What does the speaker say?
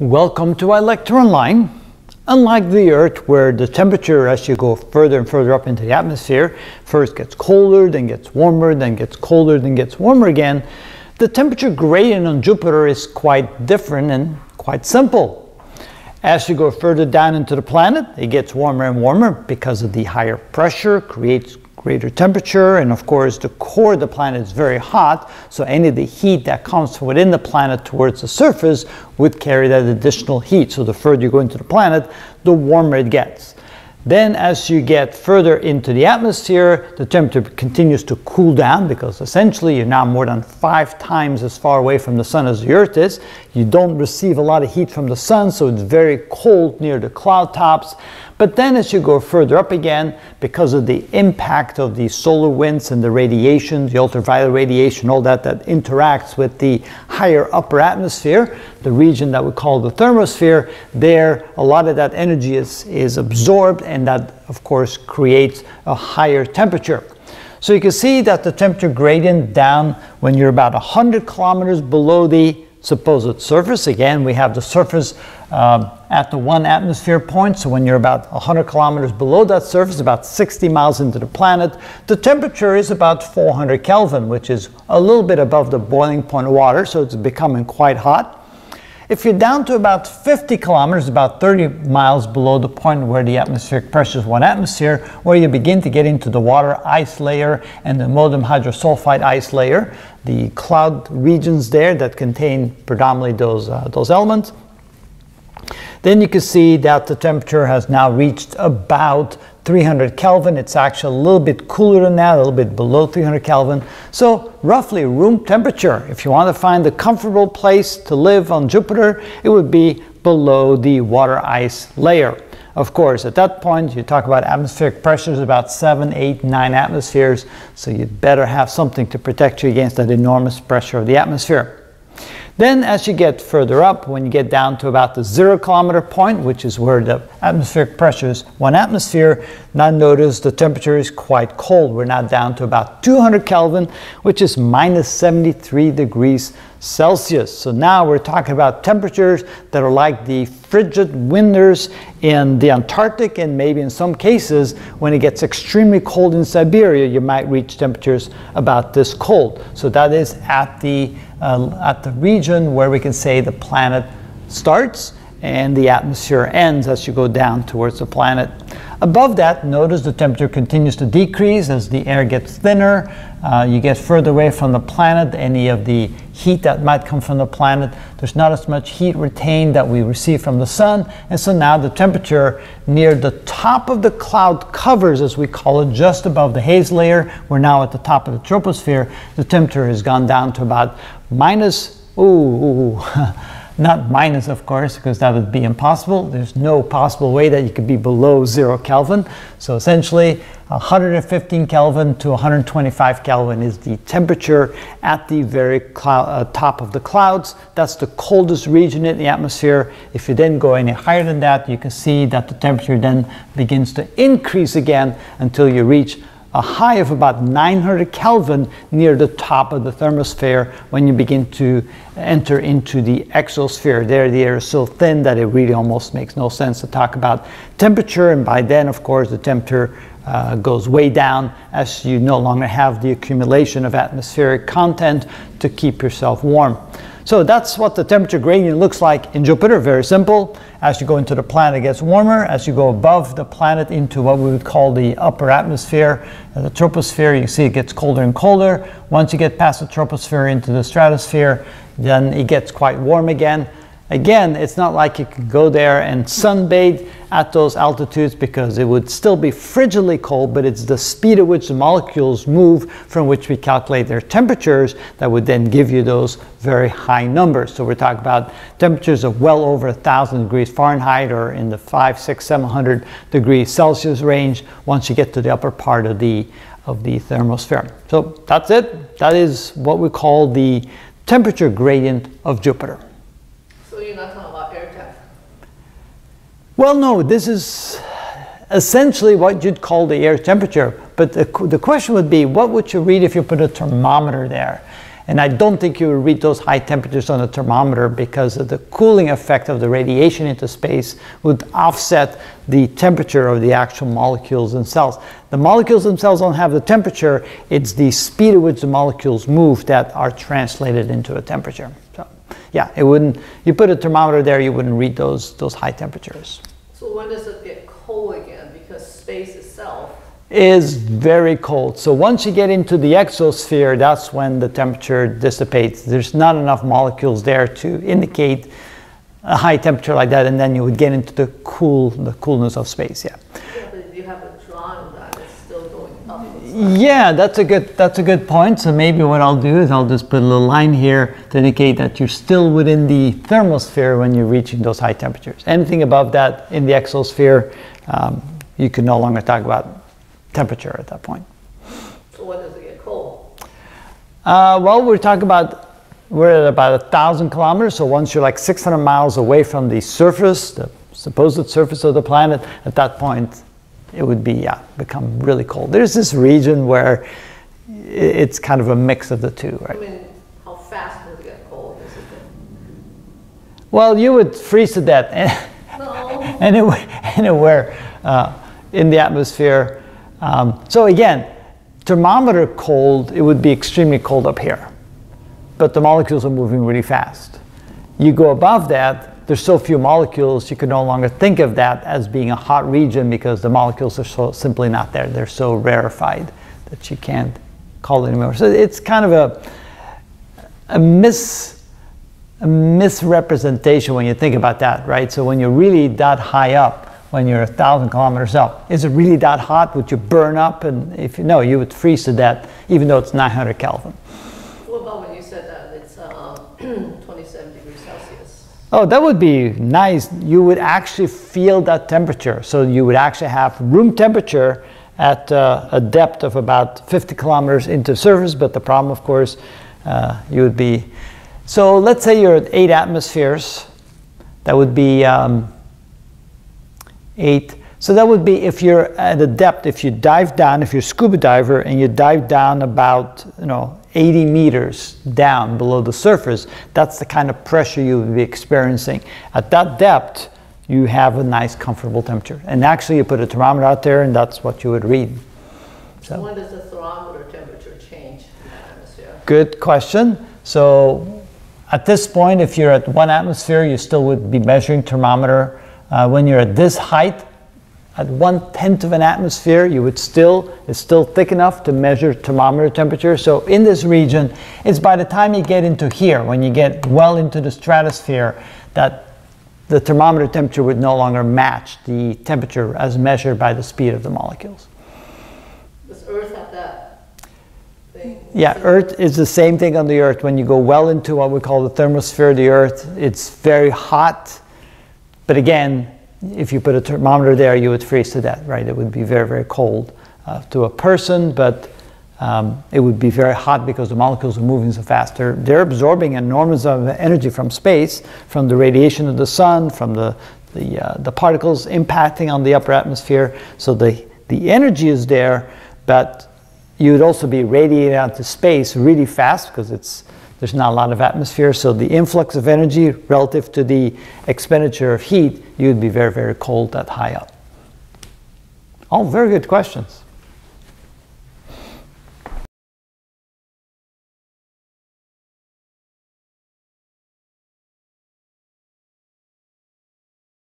Welcome to ilectureonline. Unlike the Earth, where the temperature as you go further and further up into the atmosphere first gets colder, then gets warmer, then gets colder, then gets warmer again, the temperature gradient on Jupiter is quite different and quite simple. As you go further down into the planet, it gets warmer and warmer because of the higher pressure creates greater temperature and of course the core of the planet is very hot so any of the heat that comes from within the planet towards the surface would carry that additional heat so the further you go into the planet the warmer it gets then as you get further into the atmosphere, the temperature continues to cool down because essentially you're now more than five times as far away from the sun as the earth is. You don't receive a lot of heat from the sun, so it's very cold near the cloud tops. But then as you go further up again, because of the impact of the solar winds and the radiation, the ultraviolet radiation, all that that interacts with the higher upper atmosphere, the region that we call the thermosphere, there a lot of that energy is, is absorbed and that of course creates a higher temperature. So you can see that the temperature gradient down when you're about 100 kilometers below the supposed surface. Again, we have the surface um, at the one atmosphere point. So when you're about 100 kilometers below that surface, about 60 miles into the planet, the temperature is about 400 Kelvin, which is a little bit above the boiling point of water. So it's becoming quite hot. If you're down to about 50 kilometers, about 30 miles below the point where the atmospheric pressure is one atmosphere, where you begin to get into the water ice layer and the ammonium hydrosulfide ice layer, the cloud regions there that contain predominantly those, uh, those elements. Then you can see that the temperature has now reached about 300 Kelvin. It's actually a little bit cooler than that, a little bit below 300 Kelvin. So roughly room temperature. If you want to find a comfortable place to live on Jupiter, it would be below the water ice layer. Of course, at that point, you talk about atmospheric pressures about seven, eight, nine atmospheres, so you'd better have something to protect you against that enormous pressure of the atmosphere. Then as you get further up, when you get down to about the zero kilometer point, which is where the atmospheric pressure is one atmosphere, now notice the temperature is quite cold. We're now down to about 200 Kelvin, which is minus 73 degrees Celsius. So now we're talking about temperatures that are like the frigid winters in the Antarctic and maybe in some cases when it gets extremely cold in Siberia, you might reach temperatures about this cold. So that is at the uh, at the region where we can say the planet starts and the atmosphere ends as you go down towards the planet. Above that, notice the temperature continues to decrease as the air gets thinner. Uh, you get further away from the planet, any of the heat that might come from the planet. There's not as much heat retained that we receive from the sun. And so now the temperature near the top of the cloud covers, as we call it, just above the haze layer. We're now at the top of the troposphere. The temperature has gone down to about minus, ooh, ooh not minus of course because that would be impossible. There's no possible way that you could be below zero Kelvin. So essentially 115 Kelvin to 125 Kelvin is the temperature at the very uh, top of the clouds. That's the coldest region in the atmosphere. If you then go any higher than that you can see that the temperature then begins to increase again until you reach a high of about 900 Kelvin near the top of the thermosphere when you begin to enter into the exosphere. There, the air is so thin that it really almost makes no sense to talk about temperature. And by then, of course, the temperature uh, goes way down as you no longer have the accumulation of atmospheric content to keep yourself warm. So that's what the temperature gradient looks like in Jupiter, very simple. As you go into the planet, it gets warmer. As you go above the planet into what we would call the upper atmosphere, uh, the troposphere, you see it gets colder and colder. Once you get past the troposphere into the stratosphere, then it gets quite warm again. Again, it's not like you could go there and sunbathe at those altitudes because it would still be frigidly cold, but it's the speed at which the molecules move from which we calculate their temperatures that would then give you those very high numbers. So we're talking about temperatures of well over a thousand degrees Fahrenheit or in the five, six, seven hundred degrees Celsius range once you get to the upper part of the of the thermosphere. So that's it. That is what we call the temperature gradient of Jupiter. Well, no, this is essentially what you'd call the air temperature. But the, the question would be, what would you read if you put a thermometer there? And I don't think you would read those high temperatures on a thermometer because of the cooling effect of the radiation into space would offset the temperature of the actual molecules themselves. The molecules themselves don't have the temperature, it's the speed at which the molecules move that are translated into a temperature. So, yeah, it wouldn't, you put a thermometer there, you wouldn't read those, those high temperatures. So when does it get cold again? Because space itself is very cold. So once you get into the exosphere, that's when the temperature dissipates. There's not enough molecules there to indicate a high temperature like that, and then you would get into the cool, the coolness of space. Yeah. Yeah, but if you have a drawing of that, it's still going up. Yeah, that's a good that's a good point. So maybe what I'll do is I'll just put a little line here to indicate that you're still within the thermosphere when you're reaching those high temperatures. Anything above that in the exosphere, um, you can no longer talk about temperature at that point. So when does it get cold? Uh, well, we're talking about we're at about a thousand kilometers. So once you're like 600 miles away from the surface, the supposed surface of the planet, at that point, it would be yeah become really cold. There's this region where it's kind of a mix of the two, right? I mean, how fast will it get cold? Is it Well, you would freeze to death no? anywhere, anywhere uh, in the atmosphere. Um, so again, thermometer cold, it would be extremely cold up here, but the molecules are moving really fast. You go above that, there's so few molecules, you can no longer think of that as being a hot region because the molecules are so simply not there. They're so rarefied that you can't call it anymore. So it's kind of a, a mis a misrepresentation when you think about that, right? So when you're really that high up, when you're a thousand kilometers up, is it really that hot? Would you burn up? And if you no, you would freeze to death, even though it's 900 Kelvin. What about when you said that it's um, 27 degrees Celsius? Oh, that would be nice. You would actually feel that temperature. So you would actually have room temperature at uh, a depth of about 50 kilometers into surface. But the problem, of course, uh, you would be. So let's say you're at eight atmospheres. That would be um, eight. So that would be if you're at a depth, if you dive down, if you're a scuba diver and you dive down about, you know, 80 meters down below the surface, that's the kind of pressure you would be experiencing. At that depth, you have a nice comfortable temperature. And actually you put a thermometer out there and that's what you would read. So when does the thermometer temperature change in the atmosphere? Good question. So at this point, if you're at one atmosphere, you still would be measuring thermometer. Uh, when you're at this height, at one tenth of an atmosphere, you would still, it's still thick enough to measure thermometer temperature. So in this region, it's by the time you get into here, when you get well into the stratosphere, that the thermometer temperature would no longer match the temperature as measured by the speed of the molecules. Does Earth have that thing? Yeah, Earth is the same thing on the Earth. When you go well into what we call the thermosphere of the Earth, it's very hot. But again, if you put a thermometer there, you would freeze to death, right? It would be very, very cold uh, to a person, but um, it would be very hot because the molecules are moving so fast. They're, they're absorbing enormous amount of energy from space, from the radiation of the sun, from the, the, uh, the particles impacting on the upper atmosphere. So the, the energy is there, but you would also be radiated out to space really fast because it's, there's not a lot of atmosphere. So the influx of energy relative to the expenditure of heat, you would be very, very cold that high up. All very good questions.